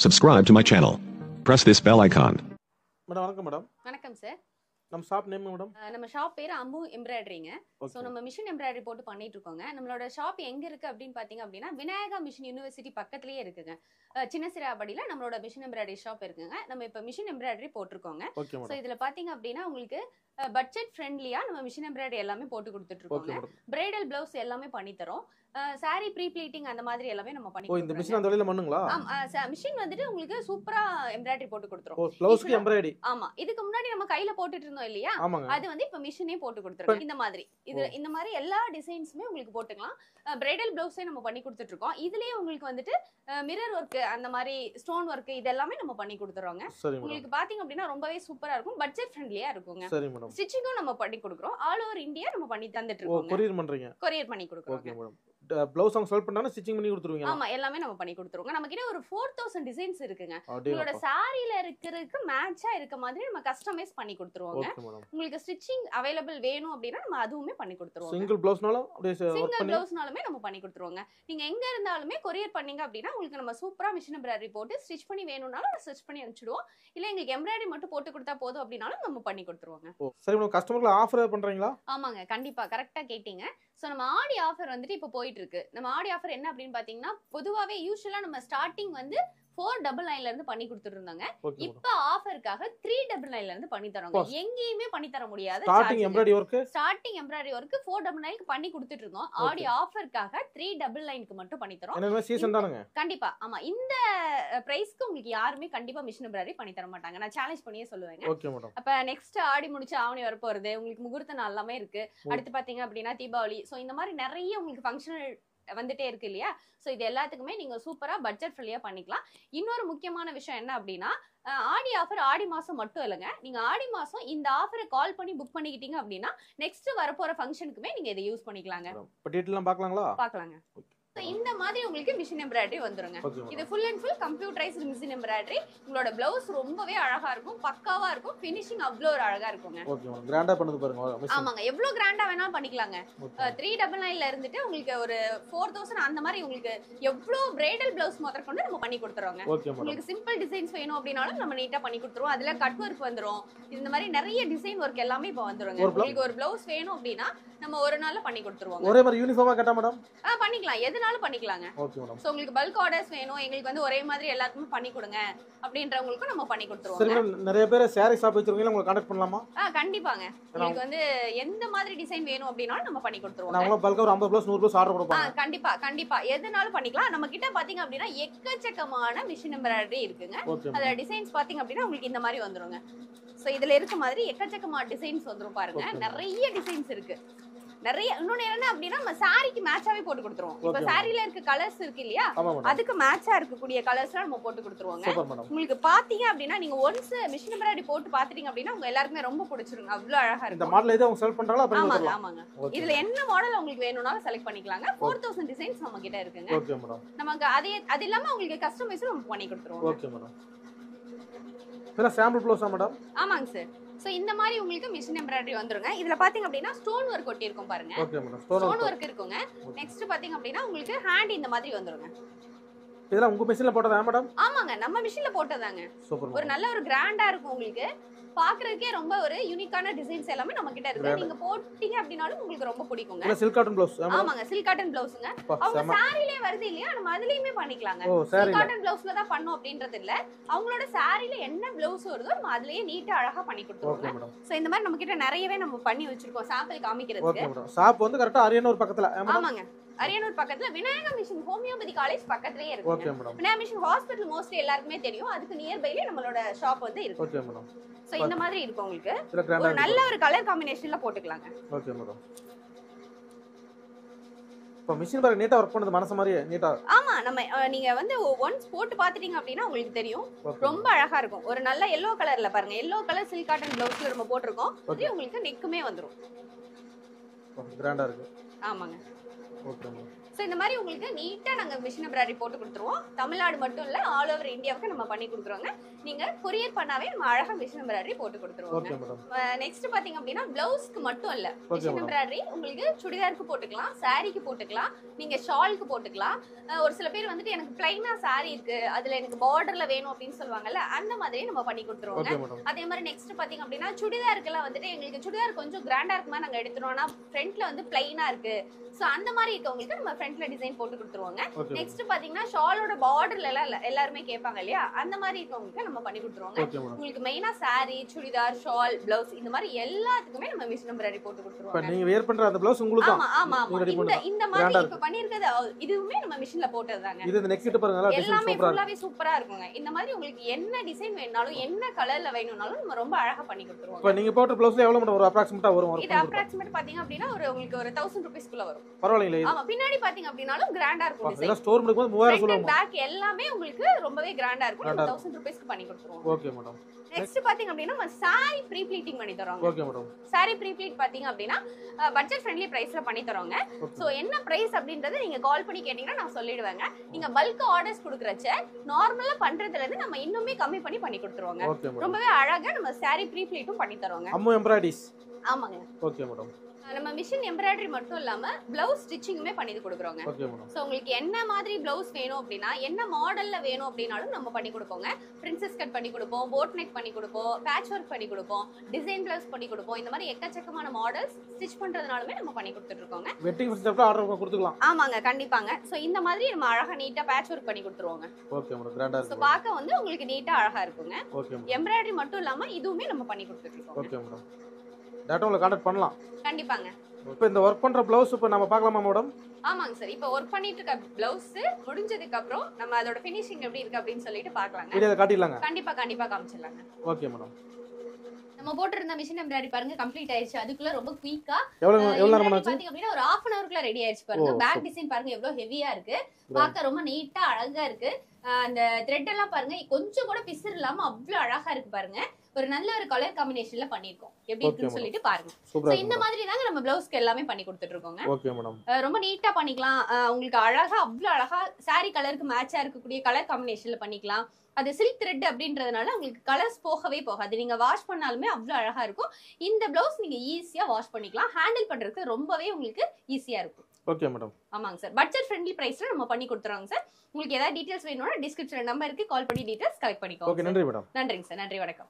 Subscribe to my channel. Press this bell icon. Madam வணக்கம் madam வணக்கம் sir நம்ம shop name madam நம்ம shop பேர் அம்மு எம்ப்ராய்டரிங்க ஸோ நம்ம மிஷின் எம்ப்ராய்டரி போட்டு பண்ணிட்டு இருக்கோங்க. நம்மளோட ஷாப் எங்க இருக்கு அப்படின்னு பாத்தீங்க அப்படின்னா விநாயகா மிஷின் யூனிவர்சிட்டி பக்கத்துலயே இருக்குங்க. சின்ன சிராபடியில நம்மளோட மிஷின் எம்ப்ராய்டரி ஷாப் இருக்குங்க. நம்ம இப்போ மிஷின் எம்ப்ராய்டரி போட்டிருக்கோங்க. ஸோ இதுல பாத்தீங்க அப்படின்னா உங்களுக்கு பட்ஜெட் ஃப்ரெண்ட்லியா நம்ம மிஷின் எம்ப்ராய்டரி எல்லாமே போட்டு கொடுத்துட்டு பிரைடல் பிளவுஸ் எல்லாமே பண்ணி தரோம். சாரி ப்ரீ ப்ளீட்டிங் அந்த மாதிரி எல்லாமே நம்ம பண்ணி இந்த மிஷின் அந்த வழியில பண்ணுங்களா? மிஷின் வந்துட்டு உங்களுக்கு சூப்பரா எம்ப்ராய்டரி போட்டு கொடுத்துரும். ப்ளவுஸ்க்கு எம்ப்ராய்டரி ஆமா இதுக்கு முன்னாடி நம்ம கையில போட்டுட்டு இருந்தோம் இல்லையா? அது வந்து இப்ப மிஷினே போட்டு கொடுத்துருக்கோம். இந்த மாதிரி. இது. இந்த மாதிரி எல்லா டிசைன்ஸுமே உங்களுக்கு போட்டுக்கலாம். பிரைடல் பிளவுஸே நம்ம பண்ணி கொடுத்துட்டு இருக்கோம் இதுலயே உங்களுக்கு வந்துட்டு மிரர் ஒர்க் அந்த மாதிரி ஸ்டோன் ஒர்க் இது எல்லாமே நம்ம பண்ணி கொடுத்துறோங்க. உங்களுக்கு பாத்தீங்க அப்படின்னா ரொம்பவே சூப்பரா இருக்கும். பட்ஜெட் ஃப்ரெண்ட்லியா இருக்குங்க. மேடம். ஸ்டிச்சிங்கும் நம்ம பண்ணி கொடுக்குறோம். ஆல் ஓவர் இந்தியா நம்ம பண்ணி தந்துட்டு ஓ இருக்கோங்க. கொரியர் பண்றீங்க. கொரியர் பண்ணி கொடுக்குறோம் ஓகே மேடம். ப்ளவுஸ் அவங்க செலக்ட் பண்ணாலும் ஸ்டிச்சிங் பண்ணி கொடுத்துருவீங்க. ஆமா எல்லாமே நம்ம பண்ணி கொடுத்துருவோங்க. நம்ம கிட்ட ஒரு ஃபோர் தௌசண்ட் டிசைன்ஸ் இருக்குங்க. உங்களோட சாரியில இருக்கிறதுக்கு மேட்சா இருக்க மாதிரி நம்ம கஸ்டமைஸ் பண்ணி கொடுத்துருவோங்க. உங்களுக்கு ஸ்டிச்சிங் அவைலபிள் வேணும் அப்படின்னா நம்ம அதுவுமே பண்ணி கொடுத்துருவோம் சிங்கிள் ப்ளவுஸ்னாலும் அப்படியே சிங்கிள் பண்ணி பிளவுஸ்னாலுமே நம்ம பண்ணி கொடுத்துருவோங்க. நீங்க எங்க இருந்தாலுமே கொரியர் பண்ணீங்க அப்படின்னா உங்களுக்கு நம்ம சூப்பரா மிஷின் எம்ப்ராய்டரி போட்டு ஸ்டிச் பண்ணி வேணும்னாலும் ஸ்டிச் பண்ணி அனுப்பிச்சிடுவோம். இல்ல எங்களுக்கு எம்ப்ராய்டரி மட்டும் போட்டு கொடுத்தா போதும் அப்படின்னாலும் நம்ம பண்ணி கொடுத்துருவோங்க. சரி மேடம் கஸ்டமர்ல ஆஃபர் பண்றீங்களா? ஆமாங்க கண்டிப்பா. கரெக்டா கேட்டீங்க. ஸோ நம்ம ஆடி ஆஃபர் வந்துட்டு இப்போ போயிட்டு இருக்கு. நம்ம ஆடி ஆஃபர் என்ன அப்படின்னு பார்த்தீங்கன்னா பொதுவாகவே யூஸ்வலாக நம்ம ஸ்டார்டிங் வந்து ஃபோர் டபுள் நைன்ல இருந்து பண்ணி கொடுத்துட்டு இருந்தாங்க இப்ப ஆஃபருக்காக த்ரீ டபுள் நைன்ல இருந்து பண்ணி தரோங்க. எங்கேயுமே பண்ணி தர முடியாது. Starting embroidery work starting embroidery work four double நைனுக்கு பண்ணி கொடுத்துட்டு இருந்தோம் ஆடி ஆஃபருக்காக த்ரீ டபுள் நைனுக்கு மட்டும் பண்ணி தரோம். சீசன் தானுங்க? கண்டிப்பா. ஆமா. இந்த பிரைஸ்க்கு உங்களுக்கு யாருமே கண்டிப்பா மிஷின் எம்ப்ராய்டரி பண்ணி தர மாட்டாங்க. நான் சேலஞ்ச் பண்ணியே சொல்லுவேங்க. அப்ப நெக்ஸ்ட் ஆடி முடிச்சு ஆவணி வர போறது உங்களுக்கு முகூர்த்த நாள் எல்லாமே இருக்கு. அடுத்து பாத்தீங்க அப்படின்னா தீபாவளி. சோ இந்த மாதிரி நிறைய உங்களுக்கு ஃபங்க்ஷனல் வந்துட்டே இருக்கு இல்லையா? சோ இது எல்லாத்துக்குமே நீங்க சூப்பரா பட்ஜெட் ஃப்ரீயா பண்ணிக்கலாம். இன்னொரு முக்கியமான விஷயம் என்ன அப்படின்னா ஆடி ஆஃபர் ஆடி மாசம் மட்டும் இல்லைங்க. நீங்க ஆடி மாசம் இந்த ஆஃபரை கால் பண்ணி புக் பண்ணிக்கிட்டீங்க அப்படின்னா நெக்ஸ்ட் வரப்போற ஃபங்க்ஷனுக்குமே நீங்க இதை யூஸ் பண்ணிக்கலாங்க. பார்க்கலாங்களா? பார்க்கலாங்க. So, இந்த மாதிரி உங்களுக்கு மிஷின் எம்ப்ராய்டரி வந்துருங்க. இது full and full computerised machine embroidery உங்களோட பிளவுஸ் ரொம்பவே அழகா இருக்கும். பக்காவா இருக்கும். ஃபினிஷிங் அவ்வளோ ஒரு அழகா இருக்குங்க. கிராண்டா பண்ணது பாருங்க ஆமாங்க. எவ்வளவு கிராண்டா வேணாலும் பண்ணிக்கலாங்க. த்ரீ டபுள் நைன்ல இருந்துட்டு உங்களுக்கு ஒரு ஃபோர் தௌசண்ட் அந்த மாதிரி உங்களுக்கு எவ்வளவு பிரைடல் பிளவுஸ் முதற்கொண்டு கொண்டு நம்ம பண்ணி மேடம் உங்களுக்கு சிம்பிள் டிசைன்ஸ் வேணும் அப்படின்னாலும் நம்ம நீட்டா பண்ணி கொடுத்துருவோம். அதுல கட் ஒர்க் வந்துரும். இந்த மாதிரி நிறைய டிசைன் ஒர்க் எல்லாமே இப்போ வந்துருங்க? உங்களுக்கு ஒரு பிளவுஸ் வேணும் அப்படின்னா நம்ம ஒரு நாள்ல பண்ணி கொடுத்துருவோங்க. ஒரே மாதிரி யூனிஃபார்மா கேட்டா மேடம் ஆ பண்ணிக்கலாம். எதுனாலும் பண்ணிக்கலாங்க. ஓகே மேடம் ஸோ உங்களுக்கு பல்க் ஆர்டர்ஸ் வேணும். எங்களுக்கு வந்து ஒரே மாதிரி எல்லாத்துக்குமே பண்ணி கொடுங்க. அப்படின்றவங்களுக்கும் நம்ம பண்ணி சரி கொடுத்துருவோங்க மேடம் நிறைய பேர் சாரி ஷாப் வச்சிருக்கீங்க உங்களை கான்டாக்ட் பண்ணலாமா? ஆ கண்டிப்பாங்க. உங்களுக்கு வந்து எந்த மாதிரி டிசைன் வேணும் அப்படின்னாலும் நம்ம பண்ணி கொடுத்துருவோம் நான் அவங்களும் பல்கா ஒரு ஐம்பது ப்ளஸ் நூறு ப்ளஸ் ஆர்டர் ஆ கொடுப்பாங்க. கண்டிப்பா கண்டிப்பா. எதுனாலும் பண்ணிக்கலாம். நம்ம கிட்ட பாத்தீங்க அப்படின்னா எக்கச்சக்கமான மிஷின் எம்ப்ராய்டரி இருக்குங்க. அதுல டிசைன்ஸ் பாத்தீங்க அப்படின்னா உங்களுக்கு இந்த மாதிரி வந்துருங்க. சோ இதுல இருக்க மாதிரி எக்கச்சக்கமான டிசைன்ஸ் வந்துரும் பாருங்க. நிறைய டிசைன்ஸ் இருக்கு. நிறைய இன்னொன்னு என்ன அப்படின்னா நம்ம சாரிக்கு மேட்சாவே போட்டு கொடுத்துருவோம். இப்ப. சாரில இருக்க கலர்ஸ் இருக்கு இல்லையா? அதுக்கு மேட்சா இருக்கக்கூடிய கலர்ஸ்லாம் நம்ம போட்டு கொடுத்துருவோங்க. உங்களுக்கு பாத்தீங்க அப்படின்னா நீங்க ஒன்ஸ் மிஷின் எம்ப்ராய்டரி போட்டு பாத்துட்டீங்க அப்படின்னா உங்க எல்லாருக்குமே ரொம்ப பிடிச்சிருங்க. அவ்வளவு அழகா இந்த இருக்கும். மாடல் எது அவங்க செலக்ட் பண்றாங்களோ அப்படி ஆமாங்க ஆமாங்க. இதுல என்ன மாடல் உங்களுக்கு வேணும்னாலும் செலக்ட் பண்ணிக்கலாங்க. ஃபோர் தௌசண்ட் டிசைன்ஸ் நம்ம கிட்ட இருக்குங்க. ஓகே மேடம் நமக்கு அதே அது இல்லாம உங்களுக்கு கஸ்டமைஸும் நம்ம பண்ணி கொடுத்துருவோம் ஓகே மேடம் இதெல்லாம் சாம்பிள் ப்ளவுஸா மேடம் ஆமாங்க சார் சோ இந்த மாதிரி உங்களுக்கு மிஷின் எம்ப்ராய்டரி வந்துருங்க. இதுல பாத்தீங்க அப்படின்னா ஸ்டோன் ஒர்க் ஒட்டி இருக்கும் பாருங்க ஸ்டோன் ஒர்க் இருக்குங்க. நெக்ஸ்ட் பாத்தீங்க அப்படின்னா உங்களுக்கு ஹேண்ட் இந்த மாதிரி வந்துருங்க. இதெல்லாம் உங்க மிஷின்ல போட்டதா மேடம் ஆமாங்க. நம்ம மிஷின்ல போட்டதாங்க. ஒரு நல்ல ஒரு கிராண்டா இருக்கும் உங்களுக்கு. பாக்குறதுக்கே ரொம்ப ஒரு யூனிக்கான டிசைன்ஸ் எல்லாமே நம்ம கிட்ட இருக்கு. நீங்க போட்டீங்க அப்படின்னாலும் உங்களுக்கு ரொம்ப பிடிக்குங்க. சில்க் காட்டன் ப்ளவுஸ் ஆமாங்க சில்க் காட்டன் பிளவுஸுங்க அவங்க சாரிலே வருது இல்லையா? நம்ம அதுலயுமே பண்ணிக்கலாங்க. சில்க் காட்டன் பிளவுஸ்ல தான் பண்ணோம் அப்படின்றது இல்ல. அவங்களோட சாரில என்ன பிளவுஸ் வருதோ நம்ம அதுலயே நீட்டா அழகா பண்ணி கொடுத்துருவோங்க. சோ இந்த மாதிரி நம்ம கிட்ட நிறையவே நம்ம பண்ணி வச்சிருக்கோம். சாம்பிள் காமிக்கிறதுக்கு. ஷாப் வந்து கரெக்டா அரியனூர் பக்கத்துல. ஆமாங்க. அரியனூர் பக்கத்துல விநாயகா மிஷன் ஹோமியோபதி காலேஜ் பக்கத்துலயே இருக்கு விநாயகா மிஷன் ஹாஸ்பிட்டல் மோஸ்ட்லி எல்லாருக்குமே தெரியும். அதுக்கு நியர்பைலே நம்மளோட ஷாப் வந்து இருக்கு. ஓகே மேடம் சோ இந்த மாதிரி இருக்கும் உங்களுக்கு. ஒரு நல்ல ஒரு கலர் காம்பினேஷன்ல போட்டுக்கலாங்க. ஓகே மேடம் இப்போ மிஷின் பாருங்க நீட்டா ஒர்க் பண்ணுது மனசு மாதிரியே நீட்டா ஆமா நம்ம நீங்க வந்து ஒன்ஸ் போட்டு பாத்துட்டீங்க அப்படின்னா உங்களுக்கு தெரியும். ரொம்ப அழகா இருக்கும். ஒரு நல்ல எல்லோ கலர்ல பாருங்க. எல்லோ கலர் சில்க் காட்டன் பிளவுஸ்ல நம்ம போட்டிருக்கோம். அதே உங்களுக்கு நெக்குமே வந்துரும். கிராண்டா இருக்கு. ஆமாங்க. ஓகே மேடம் ஸோ இந்த மாதிரி உங்களுக்கு நீட்டா நாங்க மிஷின் எம்ப்ராய்டரி போட்டு கொடுத்துருவோம். தமிழ்நாடு மட்டும் இல்ல ஆல் ஓவர் இந்தியாவுக்கு நம்ம பண்ணி கொடுக்குறோங்க. நீங்க கொரியர் பண்ணாவே நம்ம அழகா மிஷின் எம்ப்ராய்டரி போட்டு கொடுத்துருவோங்க நெக்ஸ்ட் பாத்தீங்க அப்படின்னா பிளவுஸ்க்கு மட்டும் இல்ல. மிஷின் எம்ப்ராய்டரி உங்களுக்கு சுடிதாருக்கு போட்டுக்கலாம் சாரிக்கு போட்டுக்கலாம் நீங்க ஷாலுக்கு போட்டுக்கலாம். ஒரு சில பேர் வந்துட்டு எனக்கு பிளைனா சாரி இருக்கு அதுல எனக்கு பார்டர்ல வேணும் அப்படின்னு சொல்லுவாங்கல்ல அந்த மாதிரி நம்ம பண்ணி கொடுத்துருவோங்க. அதே மாதிரி நெக்ஸ்ட் பாத்தீங்க அப்படின்னா சுடிதாருக்கெல்லாம் வந்துட்டு எங்களுக்கு சுடிதார் கொஞ்சம் கிராண்டா இருக்குமா நாங்க எடுத்துருவோம்னா ஃப்ரண்ட்ல வந்து பிளைனா இருக்கு. சோ அந்த மாதிரி இருக்கவங்களுக்கு நம்ம ஃப்ரண்ட்ல டிசைன் போட்டு கொடுத்துருவோங்க. நெக்ஸ்ட் பாத்தீங்கன்னா ஷாலோட பார்டர்ல எல்லாம் எல்லா- எல்லாருமே கேட்பாங்க இல்லையா? அந்த மாதிரி இருக்கவங்களுக்கு நம்ம பண்ணி கொடுத்துருவோங்க. உங்களுக்கு மெயினா saree சுடிதார் ஷால் பிளவுஸ் இந்த மாதிரி எல்லாத்துக்குமே நம்ம மிஷின் எம்ப்ராய்டரி போட்டு கொடுத்துருவோங்க. நீங்க வேர் பண்ற அந்த ப்ளவுஸ் உங்களுக்கு ஆமா ஆமா இந்த. இந்த மாதிரி இப்ப பண்ணிருக்கிறது இதுவுமே நம்ம மிஷின்ல போட்டதுதாங்க. இது இந்த நெக் கிட்ட பாருங்க எல்லாமே ஃபுல்லாவே சூப்பரா இருக்குங்க. இந்த மாதிரி உங்களுக்கு என்ன டிசைன் வேணும்னாலும் என்ன கலர்ல வேணும்னாலும் நம்ம ரொம்ப அழகா பண்ணி கொடுத்துருவோம் இப்போ நீங்க போட்ட ப்ளவுஸ்ல எவ்வளவு மேடம் ஒரு அப்ராக்சிமேட்டா வரும் இது அப்ராக்சிமேட் பாத்தீங்க அப்படின்னா ஒரு உங்களுக்கு ஒரு தௌசண்ட் ருபீஸ்க்குள்ள வரும். பரவாயில்லைங்களே இது ஆமா பின்னாடி பாத்தீங்க அப்படின்னாலும் கிராண்டா இருக்கும் இதெல்லாம் ஸ்டோர் பண்ணும்போது மூவாயிரம் ஃப்ரண்ட் சொல்லுவாங்க பேக் எல்லாமே உங்களுக்கு ரொம்பவே கிராண்டா இருக்கும். Grand ஆ நம்ம தௌசண்ட் ருபீஸ்க்கு பண்ணி கொடுத்துருவோம். ஓகே மேடம் நெக்ஸ்ட் பாத்தீங்க அப்படின்னா நம்ம சாரி ப்ரீ ப்ளீட்டிங் பண்ணி தரோங்க okay madam sari pre pleat பாத்தீங்க அப்படின்னா பட்ஜெட் ஃப்ரெண்ட்லி பிரைஸ்ல பண்ணி தரோங்க சோ என்ன பிரைஸ் அப்படின்றத நீங்க கால் பண்ணி கேட்டீங்கன்னா நான் சொல்லிடுவேங்க. நீங்க பல்க் ஆர்டர்ஸ் கொடுக்குறச்ச நார்மலா பண்றதுல இருந்து நம்ம இன்னுமே கம்மி பண்ணி பண்ணி கொடுத்துருவோங்க. ரொம்பவே அழகா நம்ம சாரி ப்ரீ ப்ளீட்டும் பண்ணி தரோங்க அம்மு எம்ப்ராய்டிஸ் ஆமாங்க. ஓகே மேடம் நம்ம மிஷின் எம்ப்ராய்டரி மட்டும் இல்லாம பிளவுஸ் ஸ்டிச்சிங்குமே பண்ணி கொடுக்குறோங்க. ஸோ உங்களுக்கு என்ன மாதிரி பிளவுஸ் வேணும் அப்படின்னா என்ன மாடல்ல வேணும் அப்படின்னாலும் நம்ம பண்ணி கொடுப்போங்க. பிரின்சஸ் கட் பண்ணி கொடுப்போம் போட் நெக் பண்ணி கொடுப்போம் பேட்ச் ஒர்க் பண்ணி கொடுப்போம் டிசைன் பிளவுஸ் பண்ணி கொடுப்போம். இந்த மாதிரி எக்கச்சக்கமான மாடல்ஸ் ஸ்டிச் பண்றதுனாலுமே நம்ம பண்ணி கொடுத்துட்டு இருக்கோங்க. வெட்டிங் ஆமாங்க கண்டிப்பாங்க. ஸோ இந்த மாதிரி நம்ம அழகா நீட்டா பேட்ச் ஒர்க் பண்ணி கொடுத்துருவோங்க. ஓகே பார்க்க வந்து உங்களுக்கு நீட்டா அழகா இருக்குங்க. எம்ப்ராய்டரி மட்டும் இல்லாம இதுவுமே நம்ம பண்ணி கொடுத்துட்டு இருக்கோம் ஓகே மேடம் டேட்டா உங்களை கான்டாக்ட் பண்ணலாம். கண்டிப்பாங்க. இப்போ இந்த ஒர்க் பண்ற ப்ளவுஸ் இப்போ நம்ம பார்க்கலாமா மேடம் ஆமாங்க சார் இப்போ ஒர்க் பண்ணிட்டு இருக்க பிளவுஸ் முடிஞ்சதுக்கு அப்புறம் நம்ம அதோட ஃபினிஷிங் எப்படி இருக்கு அப்படின்னு சொல்லிட்டு பார்க்கலாங்க. வீடியோவில் காட்டிடலாங்க. கண்டிப்பா கண்டிப்பா காமிச்சிடலாங்க. ஓகே மேடம் நம்ம போட்டிருந்த மிஷின் எம்ப்ராய்டரி பாருங்க கம்ப்ளீட் ஆயிருச்சு அதுக்குள்ள ரொம்ப குயிக்கா எவ்வளோ எவ்வளோ நேரம் ஆச்சு? பாத்தீங்க அப்படின்னா ஒரு ஹாஃப் அன் அவருக்குள்ள ரெடி ஆயிருச்சு பாருங்க. பேக் டிசைன் பாருங்க எவ்வளவு ஹெவியா இருக்கு. பார்க்க ரொம்ப நீட்டா அழகா இருக்கு. அந்த த்ரெட் எல்லாம் பாருங்க கொஞ்சம் கூட பிசுறு இல்லாம அவ்வளவு அழகா இருக்கு பாருங்க. ஒரு நல்ல ஒரு கலர் காம்பினேஷன்ல பண்ணிருக்கோம் எப்படி இருக்குன்னு. சொல்லிட்டு பாருங்க. சூப்பராக இந்த மாதிரி தாங்க நம்ம பிளவுஸ்க்கு எல்லாமே பண்ணி கொடுத்துட்டு இருக்கோங்க ஓகே மேடம் ரொம்ப நீட்டா பண்ணிக்கலாம். உங்களுக்கு அழகா அவ்வளவு அழகா saree கலருக்கு மேட்சா இருக்கக்கூடிய கலர் காம்பினேஷன்ல பண்ணிக்கலாம். அது சில்க் த்ரெட் அப்படின்றதுனால உங்களுக்கு கலர்ஸ் போகவே போகாது. நீங்க வாஷ் பண்ணாலுமே அவ்வளவு அழகா இருக்கும். இந்த பிளவுஸ் நீங்க ஈஸியா வாஷ் பண்ணிக்கலாம். ஹேண்டில் பண்றதுக்கு ரொம்பவே உங்களுக்கு ஈஸியா இருக்கும். ஓகே மேடம் ஆமாங்க சார் பட்ஜெட் ஃப்ரெண்ட்லி பிரைஸ்ல நம்ம பண்ணி கொடுத்துறோங்க சார் உங்களுக்கு ஏதாவது டீடைல்ஸ் வேணும்னா டிஸ்கிரிப்ஷன் நம்பருக்கு கால் பண்ணி டீடைல்ஸ் கலெக்ட் பண்ணிக்கோங்க ஓகே. நன்றி மேடம் நன்றிங்க சார் நன்றி வணக்கம்.